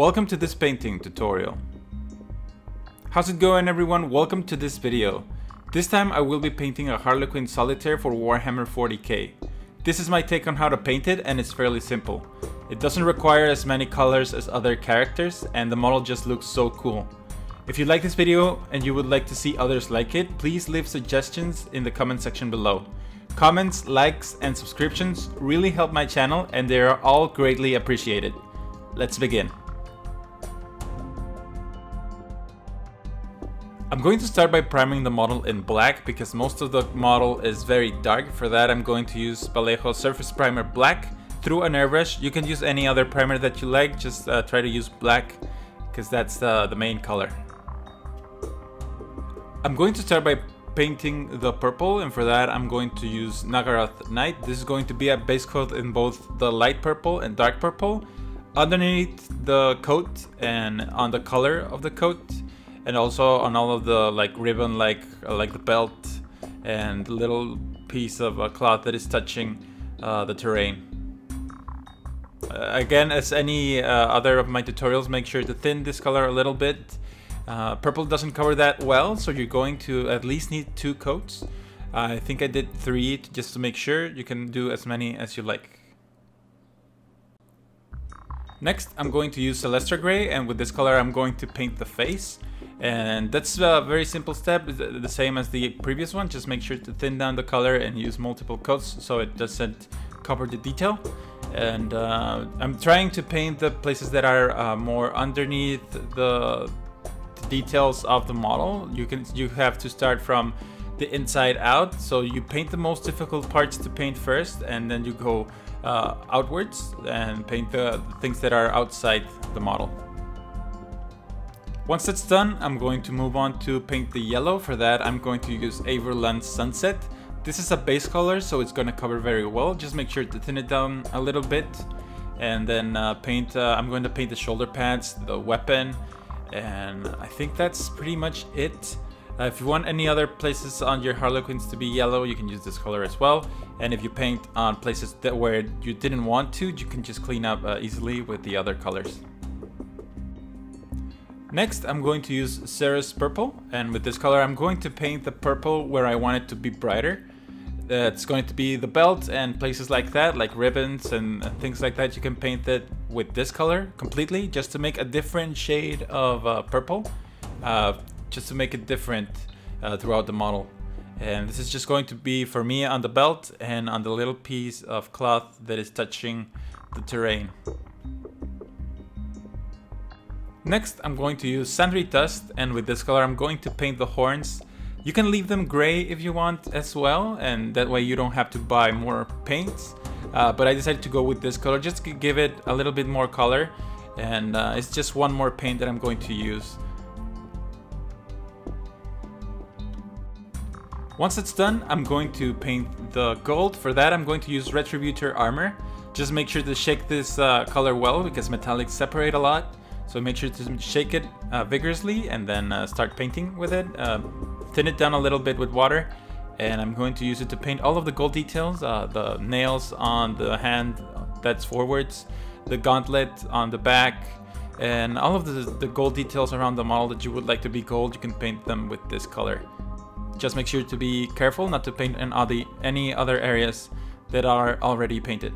Welcome to this painting tutorial. How's it going everyone? Welcome to this video. This time I will be painting a Harlequin Solitaire for Warhammer 40k. This is my take on how to paint it and it's fairly simple. It doesn't require as many colors as other characters and the model just looks so cool. If you like this video and you would like to see others like it, please leave suggestions in the comment section below. Comments, likes and subscriptions really help my channel and they are all greatly appreciated. Let's begin. I'm going to start by priming the model in black because most of the model is very dark. For that I'm going to use Vallejo Surface Primer Black through an airbrush. You can use any other primer that you like, just uh, try to use black because that's uh, the main color. I'm going to start by painting the purple and for that I'm going to use Naggaroth Night. This is going to be a base coat in both the light purple and dark purple. Underneath the coat and on the color of the coat and also on all of the like ribbon like uh, like the belt and little piece of a cloth that is touching uh, the terrain. Uh, again, as any uh, other of my tutorials, make sure to thin this color a little bit. Uh, purple doesn't cover that well, so you're going to at least need two coats. I think I did three just to make sure. You can do as many as you like. Next, I'm going to use Celestra Gray, and with this color I'm going to paint the face. And that's a very simple step, the same as the previous one. Just make sure to thin down the color and use multiple coats so it doesn't cover the detail. And uh, I'm trying to paint the places that are uh, more underneath the, details of the model. You can you have to start from the inside out. So you paint the most difficult parts to paint first, and then you go uh, outwards and paint the things that are outside the model. Once that's done, I'm going to move on to paint the yellow. For that, I'm going to use Averland Sunset. This is a base color, so it's going to cover very well. Just make sure to thin it down a little bit. And then uh, paint, uh, I'm going to paint the shoulder pads, the weapon, and I think that's pretty much it. Uh, if you want any other places on your Harlequins to be yellow, you can use this color as well. And if you paint on places that where you didn't want to, you can just clean up uh, easily with the other colors. Next, I'm going to use Xereus Purple, and with this color I'm going to paint the purple where I want it to be brighter. It's going to be the belt and places like that, like ribbons and things like that. You can paint it with this color completely, just to make a different shade of uh, purple, uh, just to make it different uh, throughout the model. And this is just going to be for me on the belt and on the little piece of cloth that is touching the terrain. Next, I'm going to use Zandri Dust, and with this color I'm going to paint the horns. You can leave them gray if you want as well, and that way you don't have to buy more paints. Uh, but I decided to go with this color just to give it a little bit more color, and uh, it's just one more paint that I'm going to use. Once it's done, I'm going to paint the gold. For that, I'm going to use Retributor Armor. Just make sure to shake this uh, color well because metallics separate a lot. So make sure to shake it uh, vigorously and then uh, start painting with it. Uh, thin it down a little bit with water and I'm going to use it to paint all of the gold details, uh, the nails on the hand that's forwards, the gauntlet on the back, and all of the, the gold details around the model that you would like to be gold, you can paint them with this color. Just make sure to be careful not to paint in any other areas that are already painted.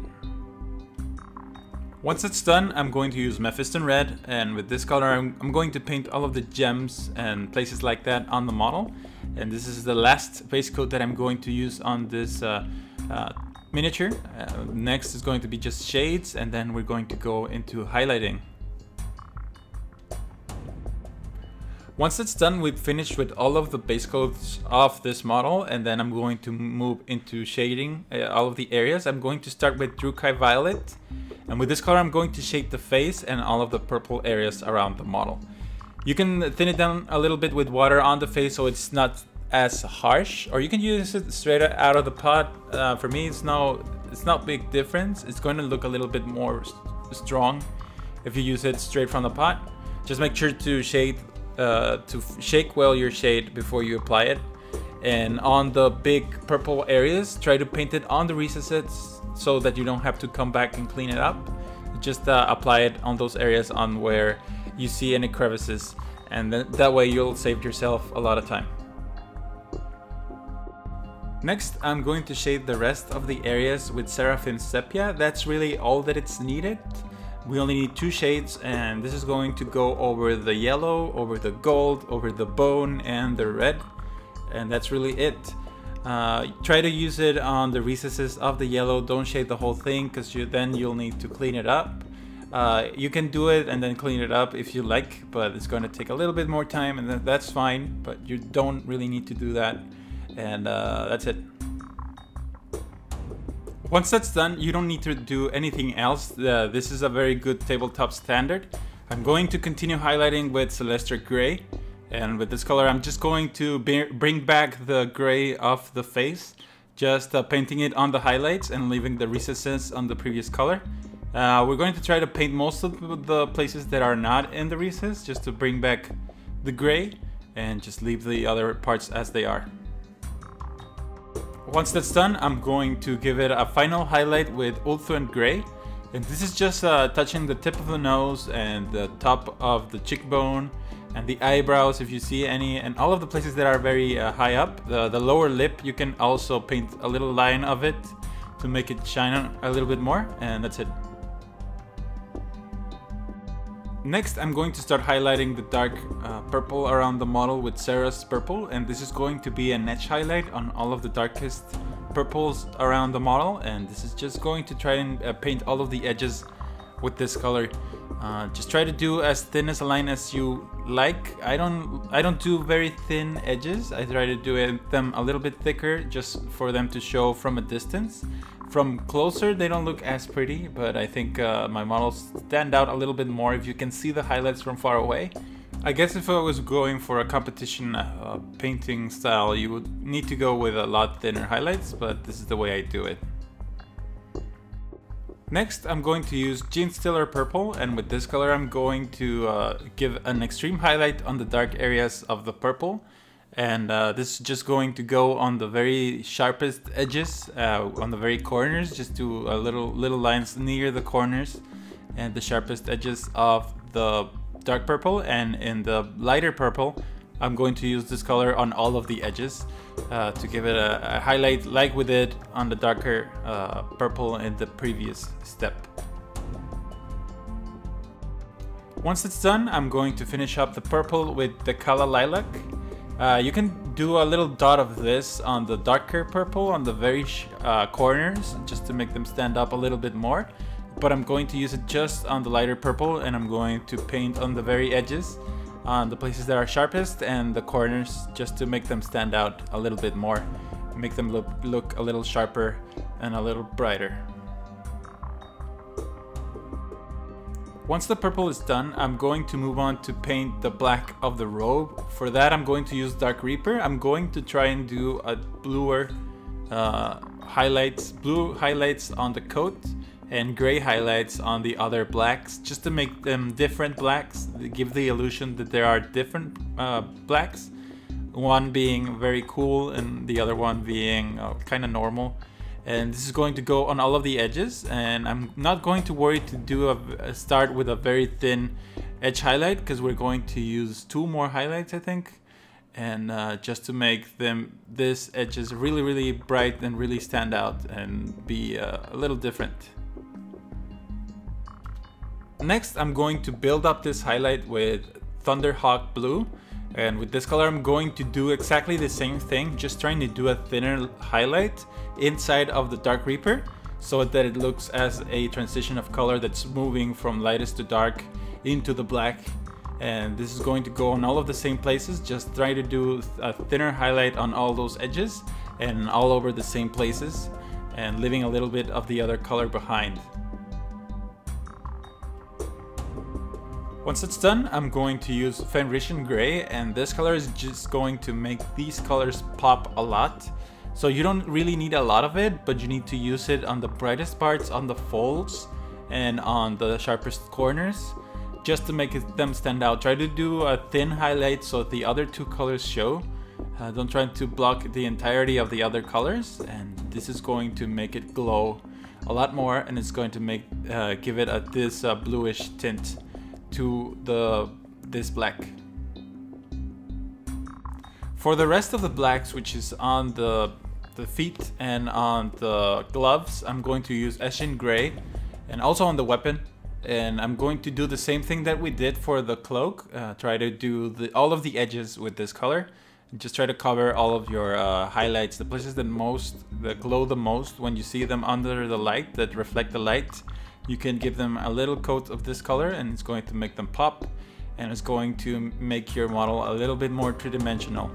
Once it's done, I'm going to use Mephiston Red, and with this color I'm, I'm, going to paint all of the gems and places like that on the model. And this is the last base coat that I'm going to use on this uh, uh, miniature. Uh, next is going to be just shades, and then we're going to go into highlighting. Once it's done, we've finished with all of the base coats of this model, and then I'm going to move into shading uh, all of the areas. I'm going to start with Druchii Violet, and with this color, I'm going to shade the face and all of the purple areas around the model. You can thin it down a little bit with water on the face so it's not as harsh, or you can use it straight out of the pot. Uh, for me, it's no, it's not big difference. It's going to look a little bit more strong if you use it straight from the pot. Just make sure to shade, uh, to shake well your shade before you apply it. And on the big purple areas, try to paint it on the recesses so that you don't have to come back and clean it up. just uh, apply it on those areas on where you see any crevices and th that way you'll save yourself a lot of time. Next, I'm going to shade the rest of the areas with Seraphim Sepia. That's really all that it's needed. We only need two shades and this is going to go over the yellow, over the gold, over the bone and the red. And that's really it. Uh, try to use it on the recesses of the yellow. Don't shade the whole thing because you, then you'll need to clean it up. Uh, you can do it and then clean it up if you like, but it's going to take a little bit more time and that's fine, but you don't really need to do that. And uh, that's it. Once that's done, you don't need to do anything else. This is a very good tabletop standard. I'm going to continue highlighting with Celestra Gray. And with this color, I'm just going to bring back the gray of the face. Just uh, painting it on the highlights and leaving the recesses on the previous color. Uh, we're going to try to paint most of the places that are not in the recess, just to bring back the gray and just leave the other parts as they are. Once that's done, I'm going to give it a final highlight with Ulthuan Gray. And this is just uh, touching the tip of the nose and the top of the cheekbone and the eyebrows if you see any and all of the places that are very uh, high up. The, the lower lip you can also paint a little line of it to make it shine a little bit more and that's it. Next, I'm going to start highlighting the dark uh, purple around the model with Xereus purple, and this is going to be an edge highlight on all of the darkest purples around the model, and this is just going to try and uh, paint all of the edges with this color. Uh, just try to do as thin as a line as you like. I don't I don't do very thin edges. I try to do it, them a little bit thicker just for them to show from a distance. From closer, they don't look as pretty, but I think uh, my models stand out a little bit more if you can see the highlights from far away. I guess if I was going for a competition uh, painting style, you would need to go with a lot thinner highlights, but this is the way I do it. Next, I'm going to use Genestealer Purple, and with this color I'm going to uh, give an extreme highlight on the dark areas of the purple. And uh, this is just going to go on the very sharpest edges uh, on the very corners just do a little little lines near the corners and the sharpest edges of the dark purple. And in the lighter purple I'm going to use this color on all of the edges uh, to give it a, a, highlight like we did on the darker uh, purple in the previous step. Once it's done, I'm going to finish up the purple with Dechala Lilac uh, you can do a little dot of this on the darker purple on the very uh, corners just to make them stand up a little bit more. But I'm going to use it just on the lighter purple and I'm going to paint on the very edges on the places that are sharpest and the corners just to make them stand out a little bit more. Make them look, look a little sharper and a little brighter. Once the purple is done, I'm going to move on to paint the black of the robe. For that, I'm going to use Dark Reaper. I'm going to try and do a bluer uh, highlights, blue highlights on the coat and gray highlights on the other blacks just to make them different blacks, give the illusion that there are different uh, blacks. One being very cool and the other one being uh, kind of normal and this is going to go on all of the edges and I'm not going to worry to do a, a start with a very thin edge highlight because we're going to use two more highlights I think and uh, just to make them this edges really really bright and really stand out and be uh, a little different. Next I'm going to build up this highlight with Thunderhawk Blue and with this color I'm going to do exactly the same thing, just trying to do a thinner highlight inside of the Dark Reaper so that it looks as a transition of color that's moving from lightest to dark into the black. And this is going to go on all of the same places, just try to do a thinner highlight on all those edges and all over the same places and leaving a little bit of the other color behind. Once it's done, I'm going to use Fenrisian Gray and this color is just going to make these colors pop a lot. So you don't really need a lot of it, but you need to use it on the brightest parts, on the folds, and on the sharpest corners, just to make them stand out. Try to do a thin highlight so the other two colors show. Uh, don't try to block the entirety of the other colors, and this is going to make it glow a lot more and it's going to make uh, give it a this uh, bluish tint to the this black. For the rest of the blacks, which is on the the feet and on the gloves, I'm going to use Eshin Gray and also on the weapon. And I'm going to do the same thing that we did for the cloak. Uh, try to do the, all of the edges with this color. And just try to cover all of your uh, highlights, the places that most, that glow the most when you see them under the light, that reflect the light. You can give them a little coat of this color and it's going to make them pop. And it's going to make your model a little bit more three-dimensional.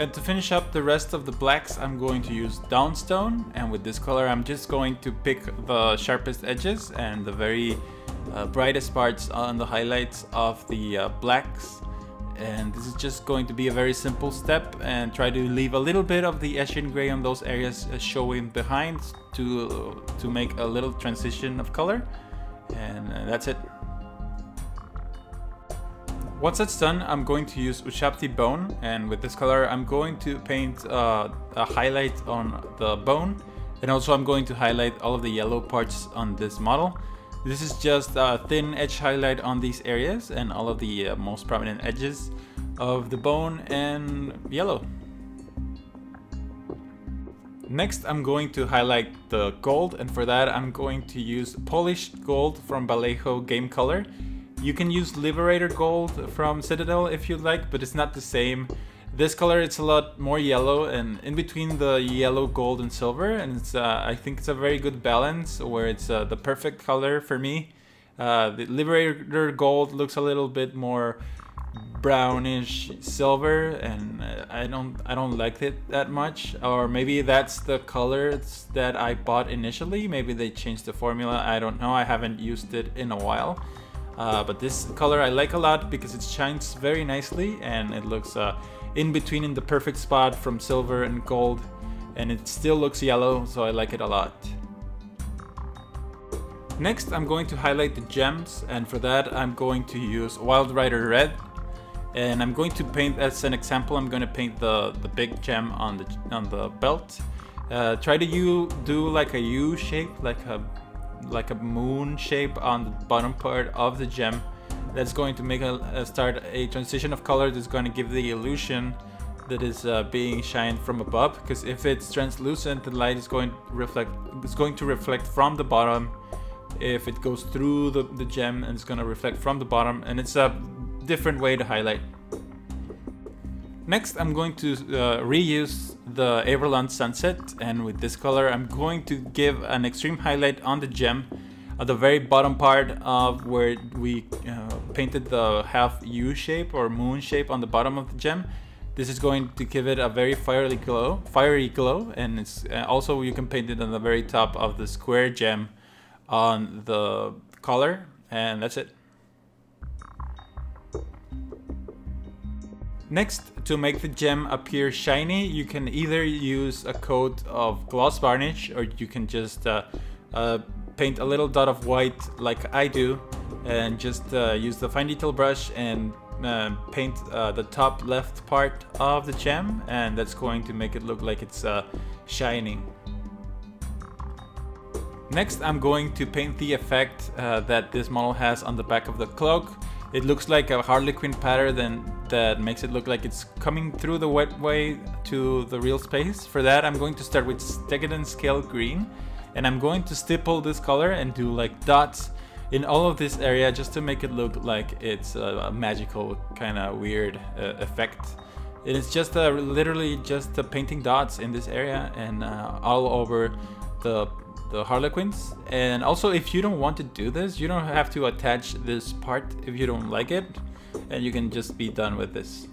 And to finish up the rest of the blacks, I'm going to use Dawnstone. And with this color, I'm just going to pick the sharpest edges and the very uh, brightest parts on the highlights of the uh, blacks. And this is just going to be a very simple step and try to leave a little bit of the Eshin gray on those areas uh, showing behind to, to make a little transition of color. And uh, that's it. Once that's done, I'm going to use Ushabti Bone, and with this color, I'm going to paint uh, a highlight on the bone, and also I'm going to highlight all of the yellow parts on this model. This is just a thin edge highlight on these areas and all of the uh, most prominent edges of the bone and yellow. Next, I'm going to highlight the gold, and for that, I'm going to use polished gold from Vallejo Game Color. You can use Liberator Gold from Citadel if you like, but it's not the same. This color, it's a lot more yellow and in between the yellow, gold, and silver. And it's, uh, I think it's a very good balance where it's uh, the perfect color for me. Uh, the Liberator Gold looks a little bit more brownish silver and uh, I don't I don't like it that much or maybe that's the colors that I bought initially maybe they changed the formula I don't know I haven't used it in a while uh, but this color I like a lot because it shines very nicely and it looks uh, in between in the perfect spot from silver and gold and it still looks yellow so I like it a lot. Next I'm going to highlight the gems and for that I'm going to use Wild Rider Red and I'm going to paint as an example I'm going to paint the, the big gem on the, on the belt. Uh, try to you do like a U shape like a like a moon shape on the bottom part of the gem that's going to make a, a start a transition of color that's going to give the illusion that is uh, being shined from above. Because if it's translucent the light is going to reflect it's going to reflect from the bottom. If it goes through the, the gem and it's going to reflect from the bottom and it's a different way to highlight. Next, I'm going to uh, reuse the Averland Sunset, and with this color, I'm going to give an extreme highlight on the gem at the very bottom part of where we uh, painted the half U shape or moon shape on the bottom of the gem. This is going to give it a very fiery glow, fiery glow, and it's uh, also you can paint it on the very top of the square gem on the color, and that's it. Next, to make the gem appear shiny, you can either use a coat of gloss varnish or you can just uh, uh, paint a little dot of white like I do and just uh, use the fine detail brush and uh, paint uh, the top left part of the gem and that's going to make it look like it's uh, shining. Next I'm going to paint the effect that this model has on the back of the cloak. It looks like a Harlequin pattern that makes it look like it's coming through the webway to the real space. For that, I'm going to start with Stegadon Scale Green, and I'm going to stipple this color and do like dots in all of this area just to make it look like it's a, magical kind of weird uh, effect. It's just literally just painting dots in this area and uh, all over the the Harlequins. And also, if you don't want to do this, you don't have to attach this part if you don't like it. And you can just be done with this.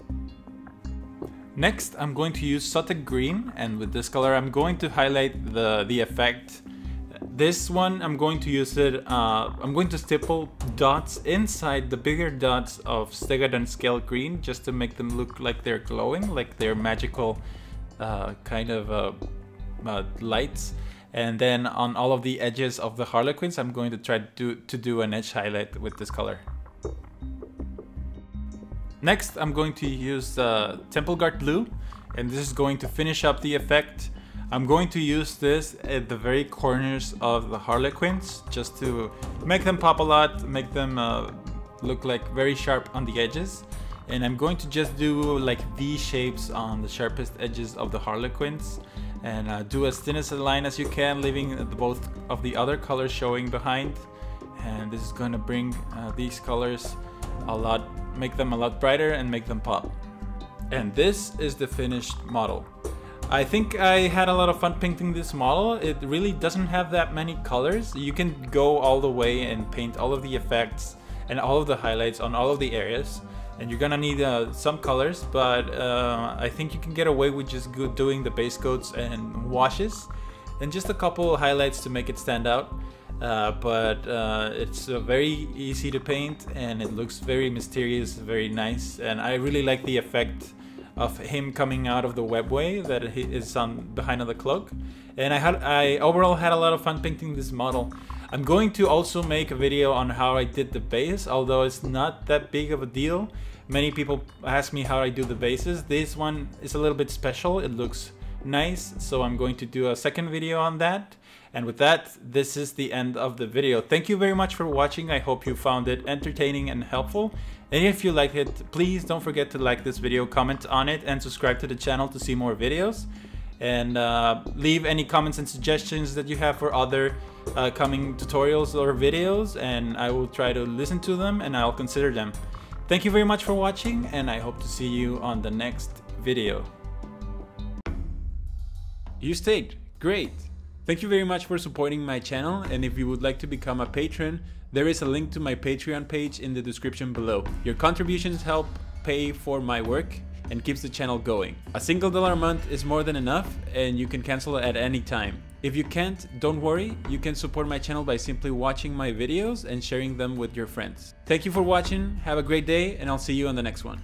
Next, I'm going to use Sotek Green. And with this color, I'm going to highlight the, the effect. This one, I'm going to use it, uh, I'm going to stipple dots inside the bigger dots of Stegadon Scale Green just to make them look like they're glowing, like they're magical uh, kind of uh, uh lights. And then on all of the edges of the Harlequins, I'm going to try to do, to do an edge highlight with this color. Next, I'm going to use the Temple Guard Blue, and this is going to finish up the effect. I'm going to use this at the very corners of the Harlequins just to make them pop a lot, make them uh, look like very sharp on the edges. And I'm going to just do like V shapes on the sharpest edges of the Harlequins and uh, do as thin as a line as you can, leaving both of the other colors showing behind. And this is going to bring uh, these colors a lot, make them a lot brighter and make them pop. And this is the finished model. I think I had a lot of fun painting this model. It really doesn't have that many colors. You can go all the way and paint all of the effects and all of the highlights on all of the areas. And you're gonna need uh, some colors, but uh, I think you can get away with just doing the base coats and washes and just a couple highlights to make it stand out. Uh, but uh, it's uh, very easy to paint and it looks very mysterious, very nice. And I really like the effect of him coming out of the webway that is on behind the cloak. And I had I overall had a lot of fun painting this model. I'm going to also make a video on how I did the base, although it's not that big of a deal. Many people ask me how I do the bases. This one is a little bit special. It looks nice, so I'm going to do a second video on that. And with that, this is the end of the video. Thank you very much for watching. I hope you found it entertaining and helpful. And if you liked it, please don't forget to like this video, comment on it, and subscribe to the channel to see more videos. And uh, leave any comments and suggestions that you have for other uh, coming tutorials or videos, and I will try to listen to them and I'll consider them. Thank you very much for watching, and I hope to see you on the next video. You stayed. Great. Thank you very much for supporting my channel and if you would like to become a patron, there is a link to my Patreon page in the description below. Your contributions help pay for my work and keeps the channel going. A single dollar a month is more than enough and you can cancel at any time. If you can't, don't worry, you can support my channel by simply watching my videos and sharing them with your friends. Thank you for watching, have a great day and I'll see you on the next one.